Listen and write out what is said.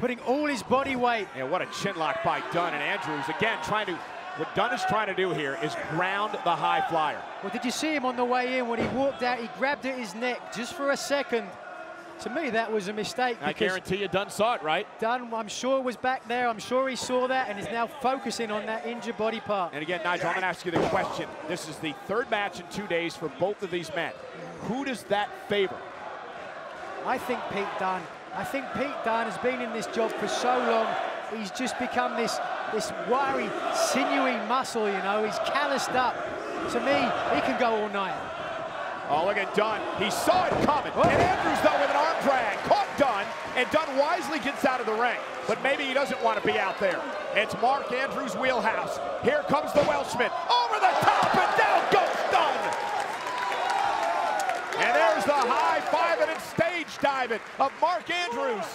putting all his body weight. Yeah, what a chin lock by Dunne and Andrews. Again, trying to, what Dunne is trying to do here is ground the high flyer. Well, did you see him on the way in when he walked out? He grabbed at his neck just for a second. To me, that was a mistake. I guarantee you Dunne saw it, right? Dunne, I'm sure, was back there. I'm sure he saw that and is now focusing on that injured body part. And again, Nigel, I'm going to ask you the question. This is the third match in two days for both of these men. Who does that favor? I think Pete Dunne. I think Pete Dunne has been in this job for so long. He's just become this, this wiry, sinewy muscle, you know. He's calloused up. To me, he can go all night. Oh, look at Dunne. He saw it coming. Oh. And Andrews, though, with an arm drag, caught Dunne, and Dunne wisely gets out of the ring. But maybe he doesn't want to be out there. It's Mark Andrews' wheelhouse. Here comes the Welshman. Over the top, and down goes Dunne. And there's the high five diving of Mark Andrews.